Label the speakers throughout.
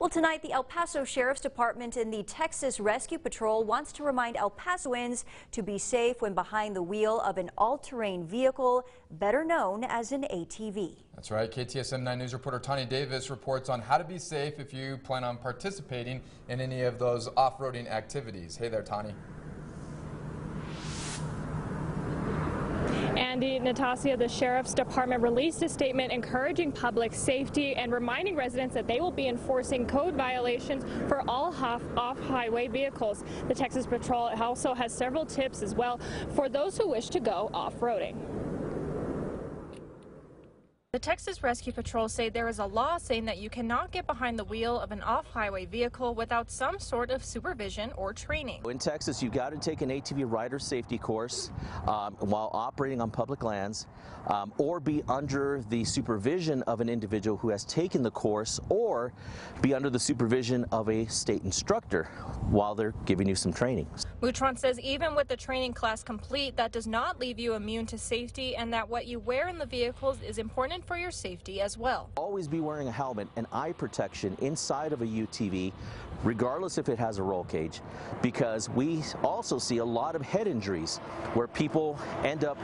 Speaker 1: Well, tonight, the El Paso Sheriff's Department and the Texas Rescue Patrol wants to remind El Pasoans to be safe when behind the wheel of an all-terrain vehicle, better known as an ATV.
Speaker 2: That's right. KTSM 9 News reporter Tani Davis reports on how to be safe if you plan on participating in any of those off-roading activities. Hey there, Tani.
Speaker 3: Andy Natasha, the Sheriff's Department released a statement encouraging public safety and reminding residents that they will be enforcing code violations for all off-highway vehicles. The Texas Patrol also has several tips as well for those who wish to go off-roading. The Texas Rescue Patrol say there is a law saying that you cannot get behind the wheel of an off-highway vehicle without some sort of supervision or training.
Speaker 4: In Texas, you've got to take an ATV rider safety course um, while operating on public lands um, or be under the supervision of an individual who has taken the course or be under the supervision of a state instructor while they're giving you some training.
Speaker 3: Mutron says even with the training class complete, that does not leave you immune to safety and that what you wear in the vehicles is important for your safety as well.
Speaker 4: Always be wearing a helmet and eye protection inside of a UTV, regardless if it has a roll cage, because we also see a lot of head injuries where people end up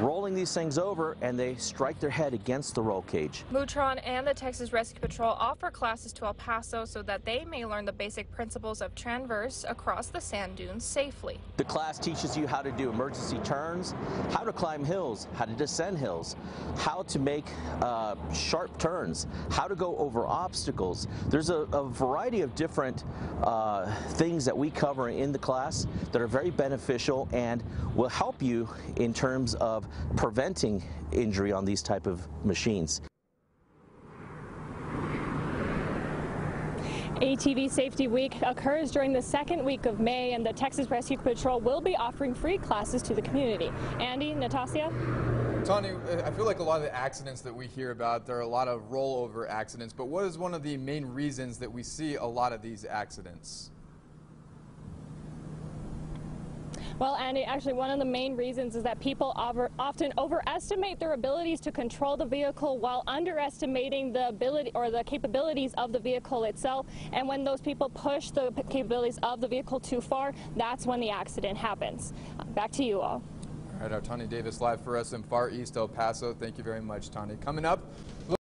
Speaker 4: rolling these things over and they strike their head against the roll cage.
Speaker 3: Mutron and the Texas Rescue Patrol offer classes to El Paso so that they may learn the basic principles of transverse across the sand dunes safely.
Speaker 4: The class teaches you how to do emergency turns, how to climb hills, how to descend hills, how to make uh, sharp turns, how to go over obstacles. There's a, a variety of different uh, things that we cover in the class that are very beneficial and will help you in terms of preventing injury on these type of machines.
Speaker 3: ATV Safety Week occurs during the second week of May, and the Texas Rescue Patrol will be offering free classes to the community. Andy, Natasha?
Speaker 2: Tani, I feel like a lot of the accidents that we hear about, there are a lot of rollover accidents, but what is one of the main reasons that we see a lot of these accidents?
Speaker 3: Well, Andy, actually one of the main reasons is that people over, often overestimate their abilities to control the vehicle while underestimating the ability or the capabilities of the vehicle itself. And when those people push the capabilities of the vehicle too far, that's when the accident happens. Back to you all.
Speaker 2: All right, our Tani Davis live for us in Far East El Paso. Thank you very much, Tani. Coming up.